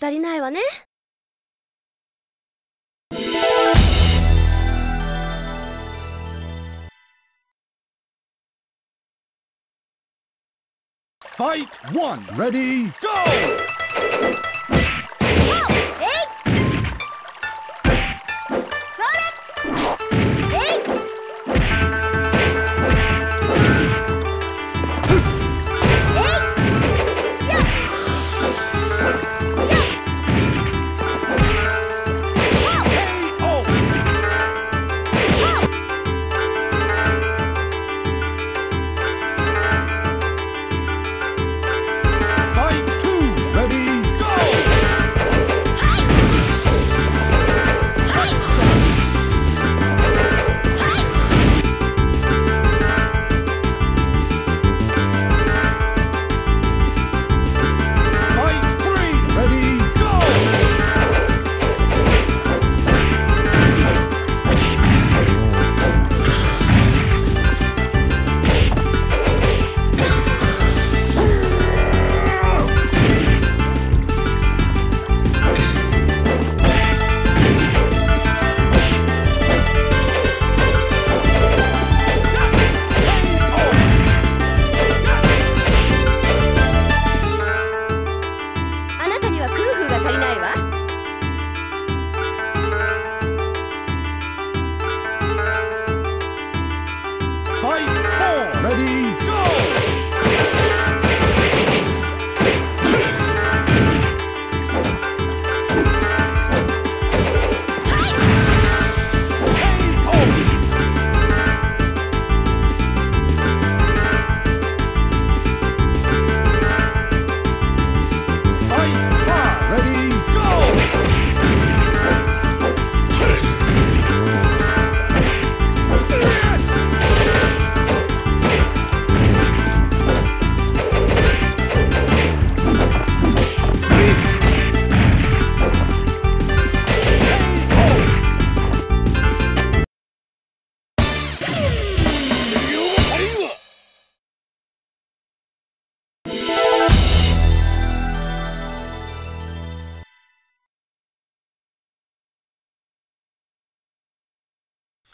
足りないわね。ファイト1レディーゴー Ready,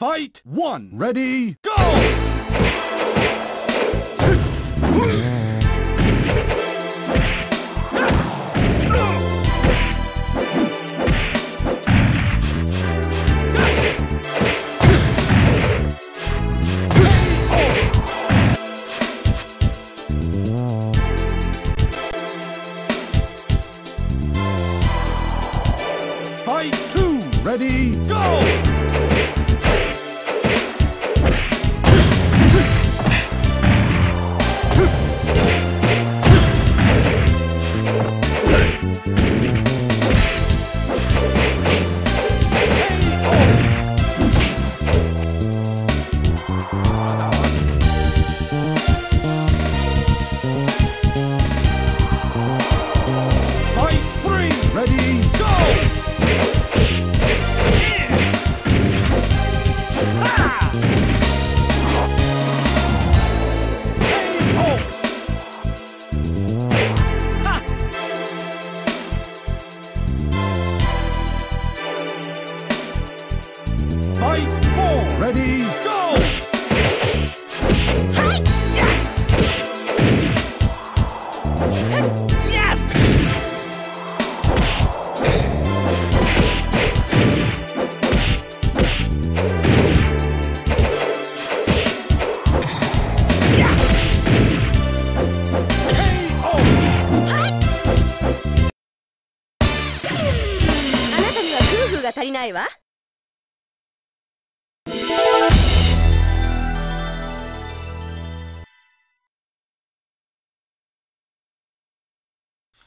Fight one. Ready, go! Ready, go!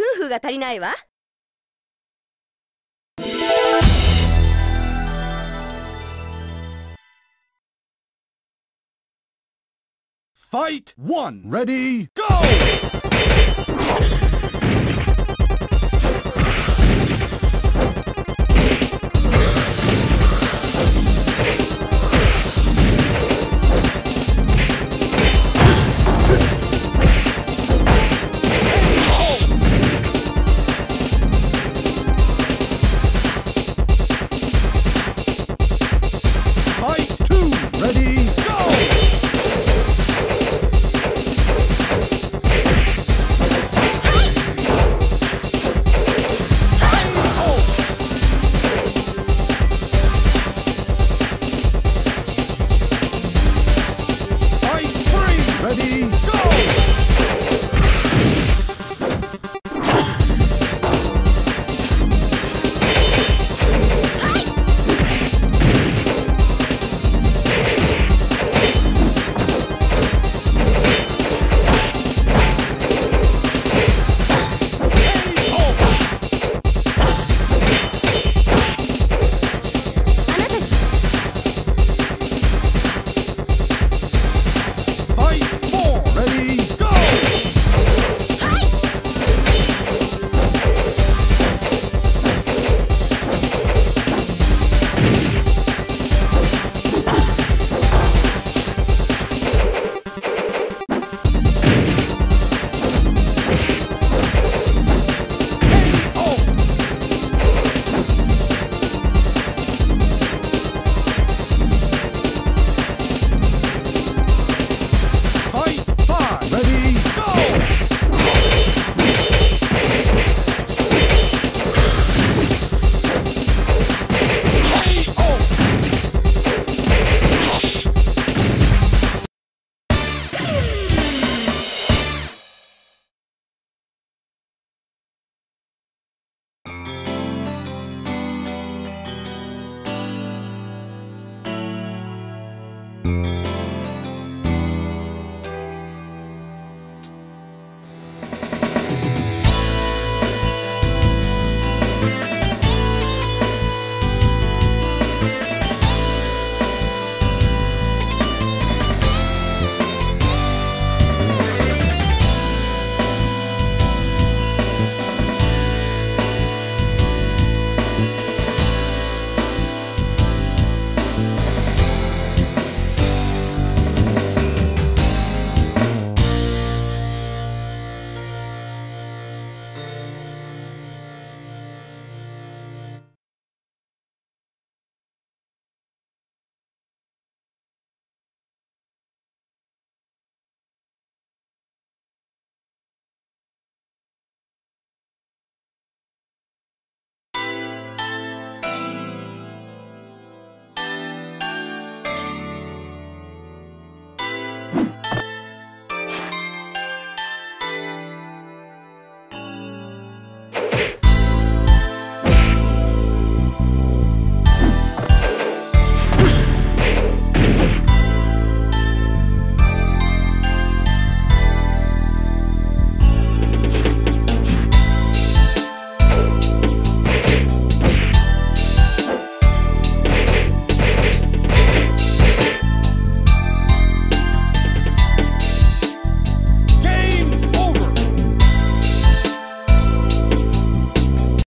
なたには空風が足りないわ Fight one! Ready, go!